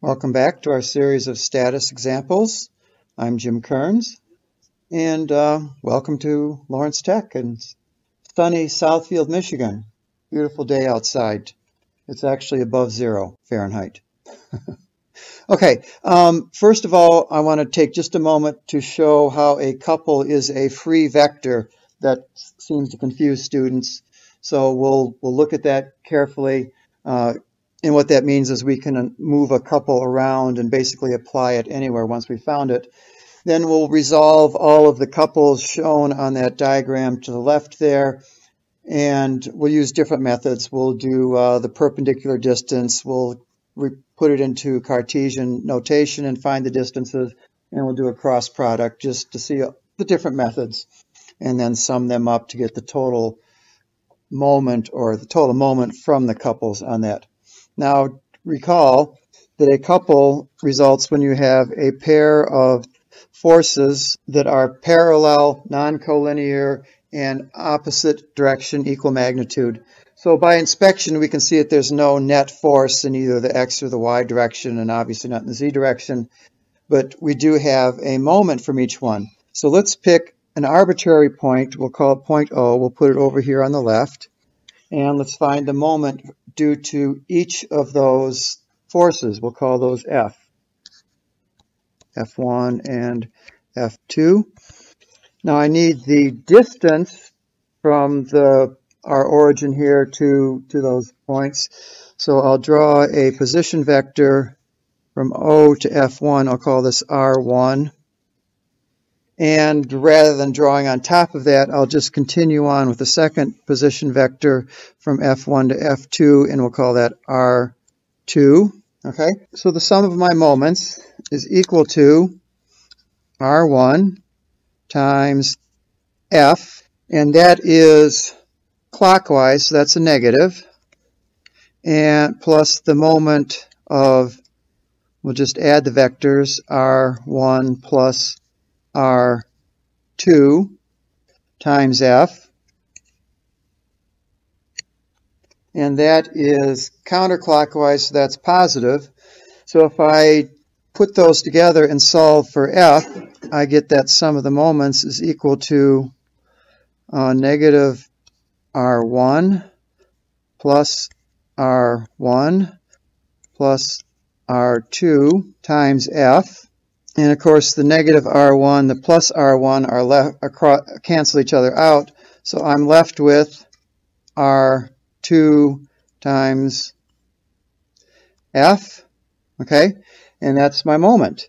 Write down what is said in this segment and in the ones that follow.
Welcome back to our series of statics examples. I'm Jim Kearns, and uh, welcome to Lawrence Tech in sunny Southfield, Michigan. Beautiful day outside. It's actually above zero Fahrenheit. okay, um, first of all, I want to take just a moment to show how a couple is a free vector that seems to confuse students. So we'll, we'll look at that carefully. Uh, and what that means is we can move a couple around and basically apply it anywhere once we found it. Then we'll resolve all of the couples shown on that diagram to the left there. And we'll use different methods. We'll do uh, the perpendicular distance. We'll put it into Cartesian notation and find the distances. And we'll do a cross product just to see the different methods and then sum them up to get the total moment or the total moment from the couples on that. Now recall that a couple results when you have a pair of forces that are parallel, non-collinear, and opposite direction equal magnitude. So by inspection, we can see that there's no net force in either the x or the y direction, and obviously not in the z direction, but we do have a moment from each one. So let's pick an arbitrary point. We'll call it point O. We'll put it over here on the left. And let's find the moment due to each of those forces. We'll call those F. F1 and F2. Now I need the distance from the our origin here to, to those points. So I'll draw a position vector from O to F1. I'll call this R1. And rather than drawing on top of that, I'll just continue on with the second position vector from F1 to F2, and we'll call that R2. Okay, so the sum of my moments is equal to R1 times F, and that is clockwise, so that's a negative, and plus the moment of, we'll just add the vectors, R1 plus R2 times F. And that is counterclockwise, so that's positive. So if I put those together and solve for F, I get that sum of the moments is equal to uh, negative R1 plus R1 plus R2 times F. And of course, the negative R1, the plus R1 are left across, cancel each other out. So I'm left with R2 times F, okay? And that's my moment.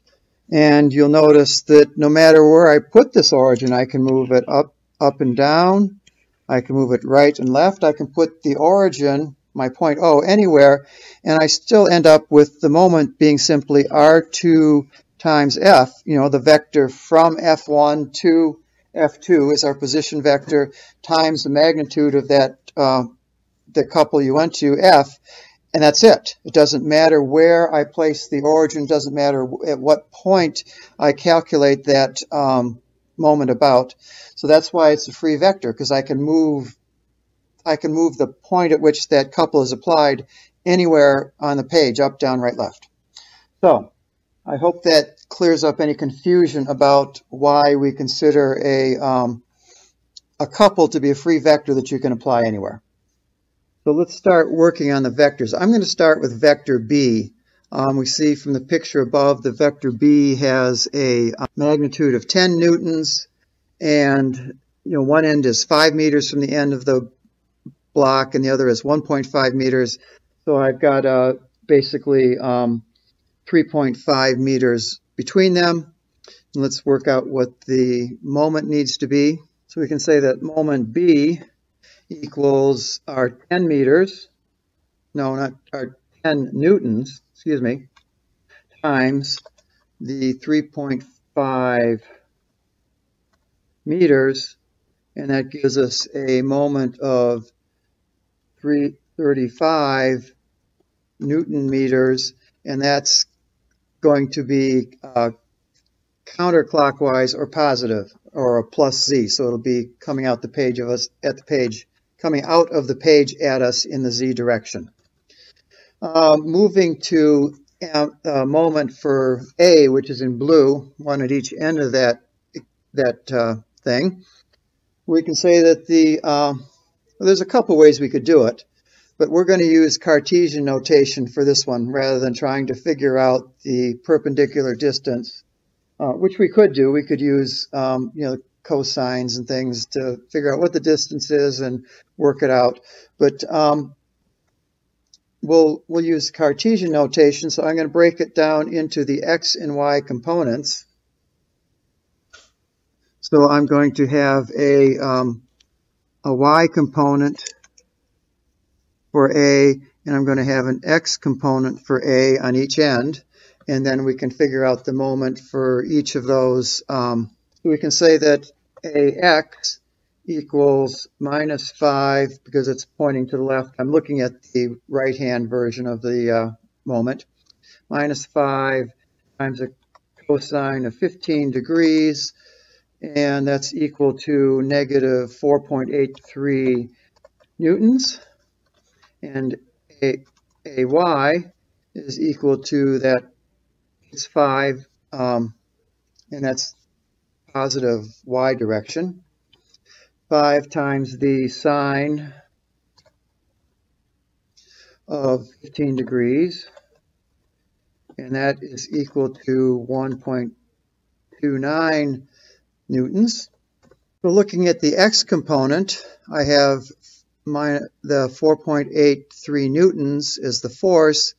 And you'll notice that no matter where I put this origin, I can move it up, up and down. I can move it right and left. I can put the origin, my point O, anywhere, and I still end up with the moment being simply R2 times f, you know, the vector from f1 to f2 is our position vector times the magnitude of that uh, the couple you went to, f, and that's it. It doesn't matter where I place the origin, doesn't matter at what point I calculate that um, moment about. So that's why it's a free vector, because I can move I can move the point at which that couple is applied anywhere on the page, up, down, right, left. So I hope that clears up any confusion about why we consider a, um, a couple to be a free vector that you can apply anywhere. So let's start working on the vectors. I'm going to start with vector B. Um, we see from the picture above the vector B has a magnitude of 10 newtons and you know one end is 5 meters from the end of the block and the other is 1.5 meters. So I've got basically um, 3.5 meters between them. And let's work out what the moment needs to be. So we can say that moment B equals our 10 meters, no, not our 10 newtons, excuse me, times the 3.5 meters, and that gives us a moment of 335 newton meters, and that's going to be uh, counterclockwise or positive or a plus z. So it'll be coming out the page of us at the page, coming out of the page at us in the z direction. Uh, moving to uh, moment for A, which is in blue, one at each end of that, that uh, thing, we can say that the, uh, well, there's a couple ways we could do it, but we're going to use Cartesian notation for this one rather than trying to figure out the perpendicular distance, uh, which we could do. We could use, um, you know, cosines and things to figure out what the distance is and work it out. But um, we'll, we'll use Cartesian notation, so I'm going to break it down into the x and y components. So I'm going to have a, um, a y component for A, and I'm going to have an x component for A on each end, and then we can figure out the moment for each of those. Um, we can say that AX equals minus 5 because it's pointing to the left. I'm looking at the right-hand version of the uh, moment. Minus 5 times a cosine of 15 degrees, and that's equal to negative 4.83 newtons. And a, AY is equal to that, it's 5, um, and that's positive y direction. 5 times the sine of 15 degrees, and that is equal to 1.29 newtons. So looking at the x component, I have the 4.83 newtons is the force.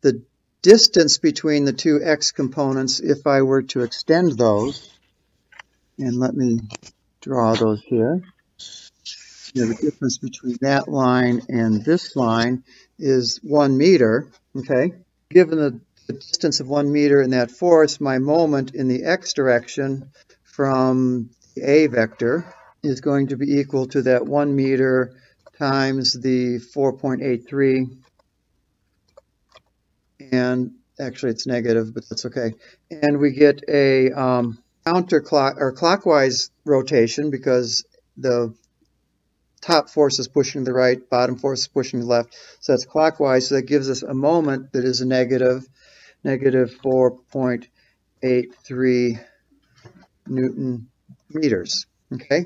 The distance between the two x components, if I were to extend those, and let me draw those here. You know, the difference between that line and this line is one meter, okay? Given the, the distance of one meter and that force, my moment in the x direction from the a vector is going to be equal to that one meter times the 4.83 and actually it's negative but that's okay and we get a um, counterclock or clockwise rotation because the top force is pushing the right, bottom force is pushing the left. So that's clockwise. So that gives us a moment that is a negative, negative 4.83 Newton meters. Okay,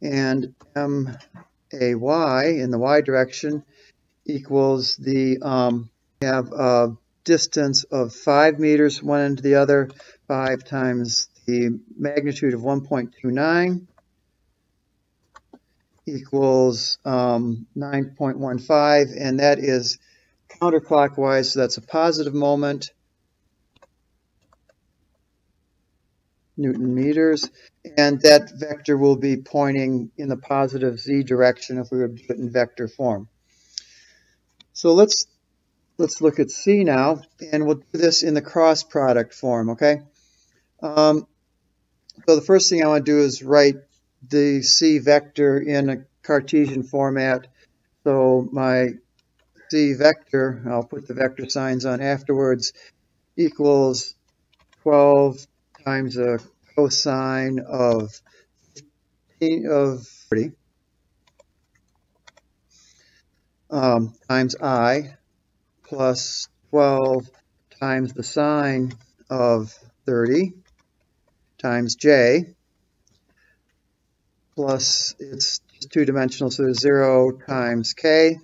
and MAY in the y direction equals the um, have a distance of 5 meters one end to the other 5 times the magnitude of 1.29 equals um, 9.15, and that is counterclockwise, so that's a positive moment, Newton meters, and that vector will be pointing in the positive z direction if we were to do it in vector form. So let's let's look at C now, and we'll do this in the cross product form, okay? Um, so the first thing I want to do is write the C vector in a Cartesian format. So my C vector, I'll put the vector signs on afterwards, equals 12 times a cosine of of 30 um, times i plus 12 times the sine of 30 times j plus it's two-dimensional, so 0 times k,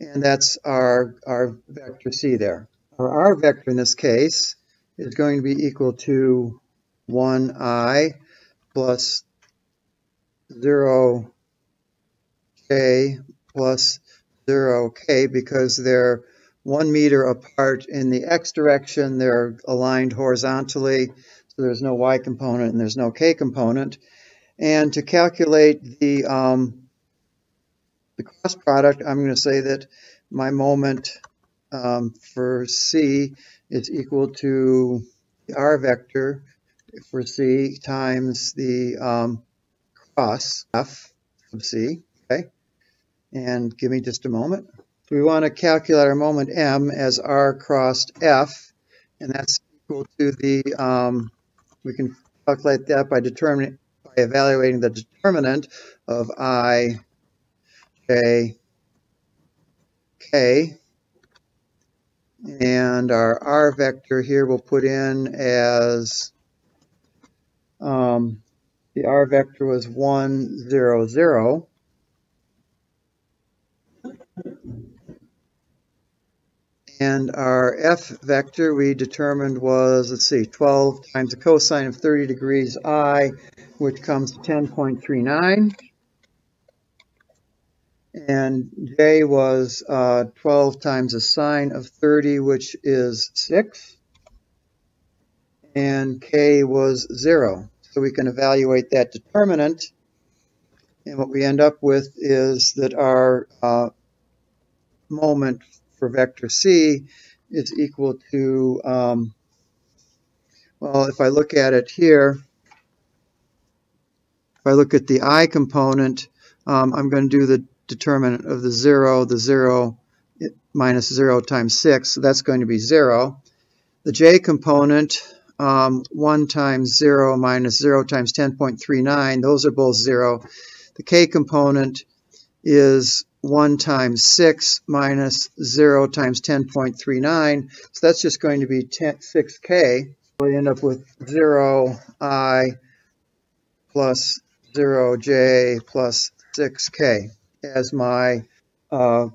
and that's our, our vector c there. Our r vector in this case is going to be equal to 1i plus 0k plus 0k because they're one meter apart in the x direction. They're aligned horizontally, so there's no y component and there's no k component. And to calculate the, um, the cross product, I'm going to say that my moment um, for C is equal to the r vector for C times the um, cross f of C, okay? And give me just a moment. We want to calculate our moment m as r crossed f, and that's equal to the, um, we can calculate that by determining, by evaluating the determinant of i, j, k And our R vector here we'll put in as um, the R vector was 1, 0, 0. And our F vector we determined was, let's see, 12 times the cosine of 30 degrees I, which comes to 10.39 and J was uh, 12 times the sine of 30, which is 6, and K was 0. So we can evaluate that determinant, and what we end up with is that our uh, moment for vector C is equal to, um, well, if I look at it here, if I look at the I component, um, I'm going to do the determinant of the 0, the 0 minus 0 times 6, so that's going to be 0. The j component, um, 1 times 0 minus 0 times 10.39, those are both 0. The k component is 1 times 6 minus 0 times 10.39, so that's just going to be 10, 6k. We end up with 0i plus 0j plus 6k as my uh,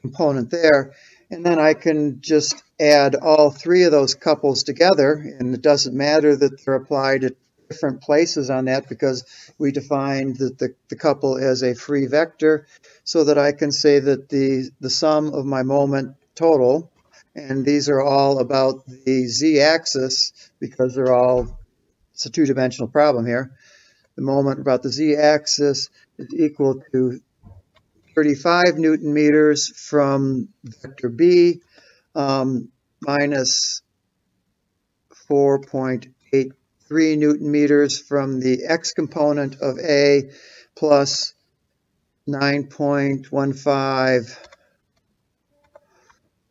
component there. And then I can just add all three of those couples together, and it doesn't matter that they're applied at different places on that because we defined that the, the couple as a free vector so that I can say that the, the sum of my moment total, and these are all about the z-axis because they're all, it's a two-dimensional problem here. The moment about the z-axis is equal to 35 newton meters from vector B um, minus 4.83 newton meters from the x component of A plus 9.15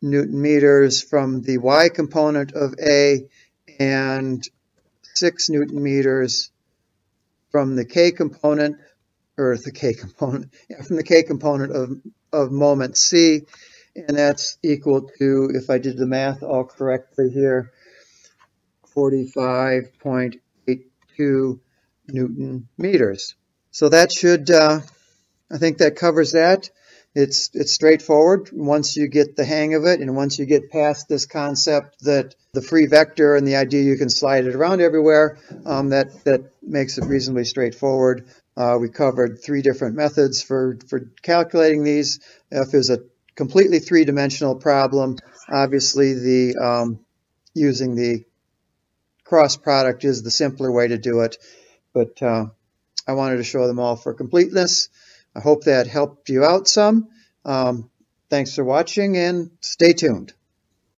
newton meters from the y component of A and 6 newton meters from the k component or the k component, from the k component of, of moment c, and that's equal to, if I did the math all correctly here, 45.82 Newton meters. So that should, uh, I think that covers that. It's, it's straightforward once you get the hang of it and once you get past this concept that the free vector and the idea you can slide it around everywhere, um, that, that makes it reasonably straightforward. Uh, we covered three different methods for, for calculating these. If it's a completely three-dimensional problem, obviously the um, using the cross product is the simpler way to do it. But uh, I wanted to show them all for completeness. I hope that helped you out some. Um, thanks for watching and stay tuned.